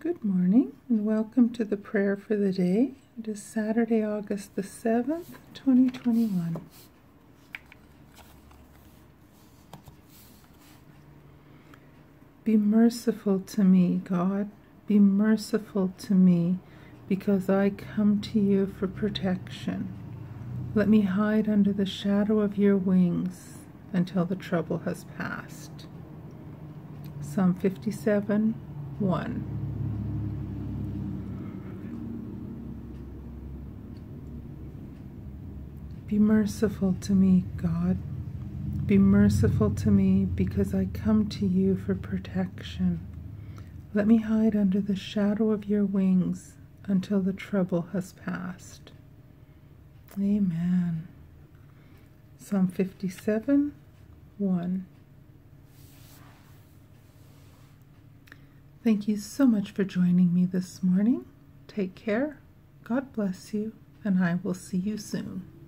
Good morning and welcome to the prayer for the day. It is Saturday, August the 7th, 2021. Be merciful to me, God. Be merciful to me because I come to you for protection. Let me hide under the shadow of your wings until the trouble has passed. Psalm 57 1. Be merciful to me, God. Be merciful to me because I come to you for protection. Let me hide under the shadow of your wings until the trouble has passed. Amen. Psalm 57 1. Thank you so much for joining me this morning. Take care. God bless you, and I will see you soon.